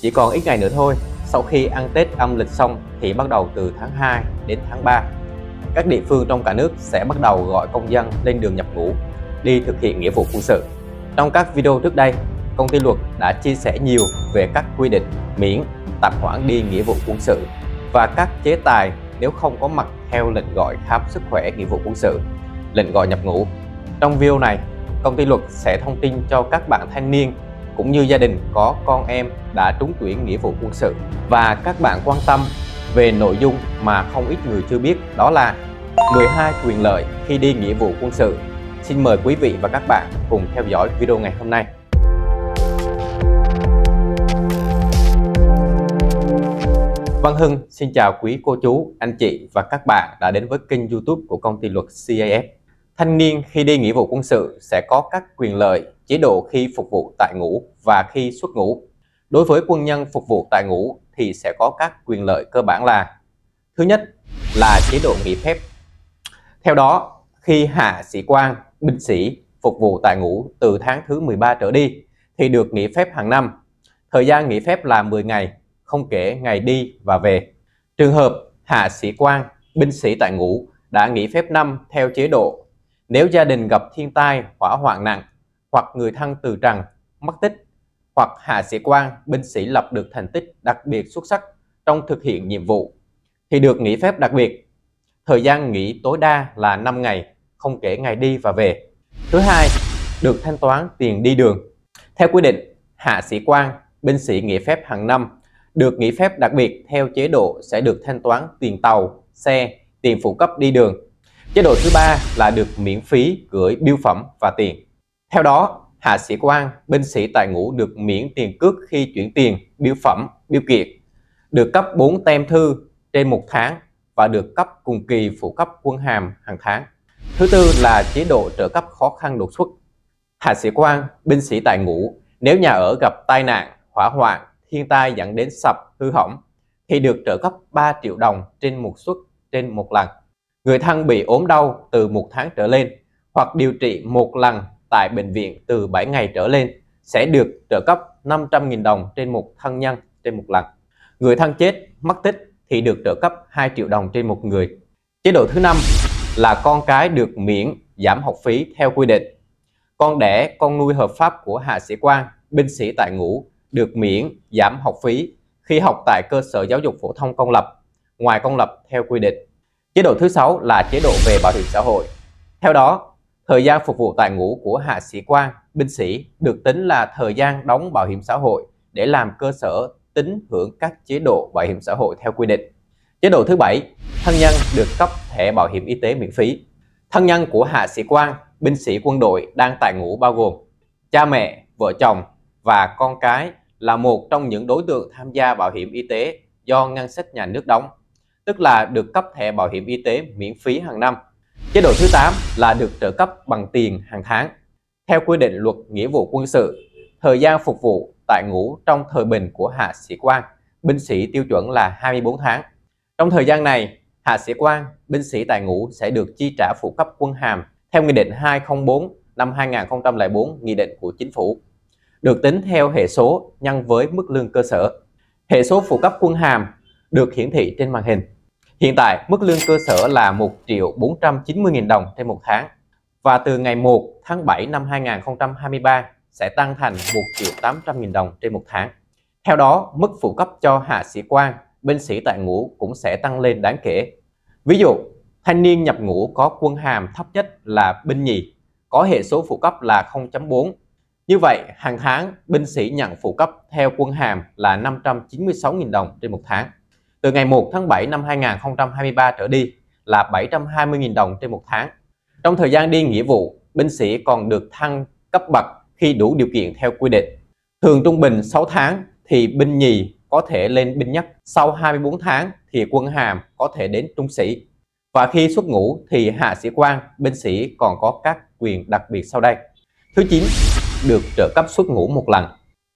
Chỉ còn ít ngày nữa thôi, sau khi ăn Tết âm lịch xong thì bắt đầu từ tháng 2 đến tháng 3, các địa phương trong cả nước sẽ bắt đầu gọi công dân lên đường nhập ngũ đi thực hiện nghĩa vụ quân sự. Trong các video trước đây, công ty luật đã chia sẻ nhiều về các quy định miễn tạm hoãn đi nghĩa vụ quân sự và các chế tài nếu không có mặt theo lệnh gọi khám sức khỏe nghĩa vụ quân sự, lệnh gọi nhập ngũ. Trong video này, công ty luật sẽ thông tin cho các bạn thanh niên cũng như gia đình có con em đã trúng tuyển nghĩa vụ quân sự và các bạn quan tâm về nội dung mà không ít người chưa biết đó là 12 quyền lợi khi đi nghĩa vụ quân sự. Xin mời quý vị và các bạn cùng theo dõi video ngày hôm nay. Văn Hưng xin chào quý cô chú, anh chị và các bạn đã đến với kênh youtube của công ty luật CAF. Thanh niên khi đi nghĩa vụ quân sự sẽ có các quyền lợi, chế độ khi phục vụ tại ngũ và khi xuất ngũ. Đối với quân nhân phục vụ tại ngũ thì sẽ có các quyền lợi cơ bản là Thứ nhất là chế độ nghỉ phép. Theo đó, khi hạ sĩ quan, binh sĩ phục vụ tại ngũ từ tháng thứ 13 trở đi thì được nghỉ phép hàng năm. Thời gian nghỉ phép là 10 ngày, không kể ngày đi và về. Trường hợp hạ sĩ quan, binh sĩ tại ngũ đã nghỉ phép năm theo chế độ nếu gia đình gặp thiên tai, hỏa hoạn nặng hoặc người thân từ trần, mất tích hoặc hạ sĩ quan, binh sĩ lập được thành tích đặc biệt xuất sắc trong thực hiện nhiệm vụ thì được nghỉ phép đặc biệt. Thời gian nghỉ tối đa là 5 ngày, không kể ngày đi và về. Thứ hai, được thanh toán tiền đi đường. Theo quy định, hạ sĩ quan, binh sĩ nghỉ phép hàng năm được nghỉ phép đặc biệt theo chế độ sẽ được thanh toán tiền tàu, xe, tiền phụ cấp đi đường Chế độ thứ ba là được miễn phí gửi biêu phẩm và tiền. Theo đó, hạ sĩ quan, binh sĩ tại ngũ được miễn tiền cước khi chuyển tiền, biêu phẩm, biêu kiện, được cấp 4 tem thư trên một tháng và được cấp cùng kỳ phụ cấp quân hàm hàng tháng. Thứ tư là chế độ trợ cấp khó khăn đột xuất. Hạ sĩ quan, binh sĩ tại ngũ nếu nhà ở gặp tai nạn, hỏa hoạn, thiên tai dẫn đến sập, hư hỏng thì được trợ cấp 3 triệu đồng trên một suất trên một lần. Người thân bị ốm đau từ một tháng trở lên hoặc điều trị một lần tại bệnh viện từ 7 ngày trở lên sẽ được trợ cấp 500.000 đồng trên một thân nhân trên một lần. Người thân chết, mất tích thì được trợ cấp 2 triệu đồng trên một người. Chế độ thứ năm là con cái được miễn giảm học phí theo quy định. Con đẻ, con nuôi hợp pháp của hạ sĩ quan, binh sĩ tại ngũ được miễn giảm học phí khi học tại cơ sở giáo dục phổ thông công lập, ngoài công lập theo quy định. Chế độ thứ sáu là chế độ về bảo hiểm xã hội. Theo đó, thời gian phục vụ tại ngũ của hạ sĩ quan, binh sĩ được tính là thời gian đóng bảo hiểm xã hội để làm cơ sở tính hưởng các chế độ bảo hiểm xã hội theo quy định. Chế độ thứ bảy, thân nhân được cấp thẻ bảo hiểm y tế miễn phí. Thân nhân của hạ sĩ quan, binh sĩ quân đội đang tại ngũ bao gồm cha mẹ, vợ chồng và con cái là một trong những đối tượng tham gia bảo hiểm y tế do ngân sách nhà nước đóng tức là được cấp thẻ bảo hiểm y tế miễn phí hàng năm. Chế độ thứ 8 là được trợ cấp bằng tiền hàng tháng. Theo quy định luật nghĩa vụ quân sự, thời gian phục vụ tại ngũ trong thời bình của hạ sĩ quan, binh sĩ tiêu chuẩn là 24 tháng. Trong thời gian này, hạ sĩ quan, binh sĩ tại ngũ sẽ được chi trả phụ cấp quân hàm theo Nghị định 204 năm 2004 Nghị định của Chính phủ, được tính theo hệ số nhân với mức lương cơ sở. Hệ số phụ cấp quân hàm được hiển thị trên màn hình. Hiện tại, mức lương cơ sở là 1 triệu 490 000 đồng trên một tháng và từ ngày 1 tháng 7 năm 2023 sẽ tăng thành 1 triệu 800 000 đồng trên một tháng. Theo đó, mức phụ cấp cho hạ sĩ quan, binh sĩ tại ngũ cũng sẽ tăng lên đáng kể. Ví dụ, thanh niên nhập ngũ có quân hàm thấp nhất là binh nhì, có hệ số phụ cấp là 0.4. Như vậy, hàng tháng, binh sĩ nhận phụ cấp theo quân hàm là 596.000 đồng trên một tháng. Từ ngày 1 tháng 7 năm 2023 trở đi là 720.000 đồng trên một tháng. Trong thời gian đi nghĩa vụ, binh sĩ còn được thăng cấp bậc khi đủ điều kiện theo quy định. Thường trung bình 6 tháng thì binh nhì có thể lên binh nhất, sau 24 tháng thì quân hàm có thể đến trung sĩ. Và khi xuất ngũ thì hạ sĩ quan, binh sĩ còn có các quyền đặc biệt sau đây. Thứ 9, được trợ cấp xuất ngũ một lần.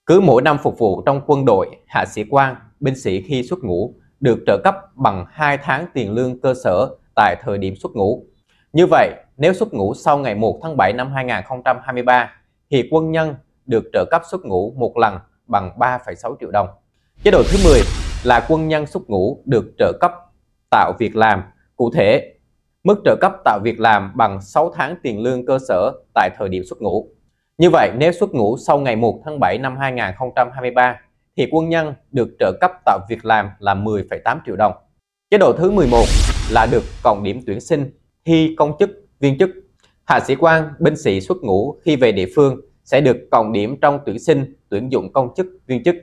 Cứ mỗi năm phục vụ trong quân đội, hạ sĩ quan, binh sĩ khi xuất ngũ được trợ cấp bằng 2 tháng tiền lương cơ sở tại thời điểm xuất ngũ. Như vậy, nếu xuất ngũ sau ngày 1 tháng 7 năm 2023 thì quân nhân được trợ cấp xuất ngũ một lần bằng 3,6 triệu đồng. Chế độ thứ 10 là quân nhân xuất ngũ được trợ cấp tạo việc làm. Cụ thể, mức trợ cấp tạo việc làm bằng 6 tháng tiền lương cơ sở tại thời điểm xuất ngũ. Như vậy, nếu xuất ngũ sau ngày 1 tháng 7 năm 2023 thì quân nhân được trợ cấp tạo việc làm là 10,8 triệu đồng. Chế độ thứ 11 là được cộng điểm tuyển sinh thi công chức, viên chức. Hạ sĩ quan, binh sĩ xuất ngũ khi về địa phương sẽ được cộng điểm trong tuyển sinh, tuyển dụng công chức, viên chức.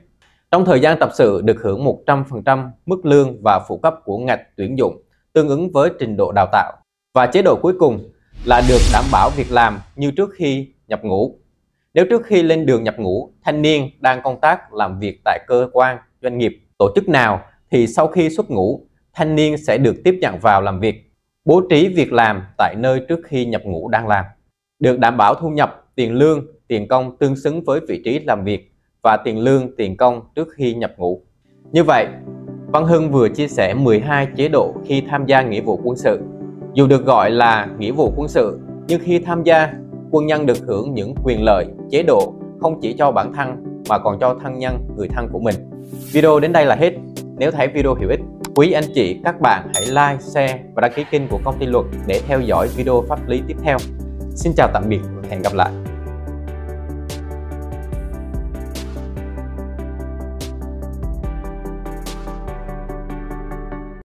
Trong thời gian tập sự được hưởng 100% mức lương và phụ cấp của ngạch tuyển dụng tương ứng với trình độ đào tạo. Và chế độ cuối cùng là được đảm bảo việc làm như trước khi nhập ngũ. Nếu trước khi lên đường nhập ngũ, thanh niên đang công tác làm việc tại cơ quan, doanh nghiệp, tổ chức nào thì sau khi xuất ngũ, thanh niên sẽ được tiếp nhận vào làm việc, bố trí việc làm tại nơi trước khi nhập ngũ đang làm, được đảm bảo thu nhập, tiền lương, tiền công tương xứng với vị trí làm việc và tiền lương, tiền công trước khi nhập ngũ. Như vậy, Văn Hưng vừa chia sẻ 12 chế độ khi tham gia nghĩa vụ quân sự. Dù được gọi là nghĩa vụ quân sự, nhưng khi tham gia, quân nhân được hưởng những quyền lợi, chế độ không chỉ cho bản thân mà còn cho thân nhân, người thân của mình. Video đến đây là hết. Nếu thấy video hữu ích, quý anh chị, các bạn hãy like, share và đăng ký kênh của công ty luật để theo dõi video pháp lý tiếp theo. Xin chào tạm biệt, hẹn gặp lại.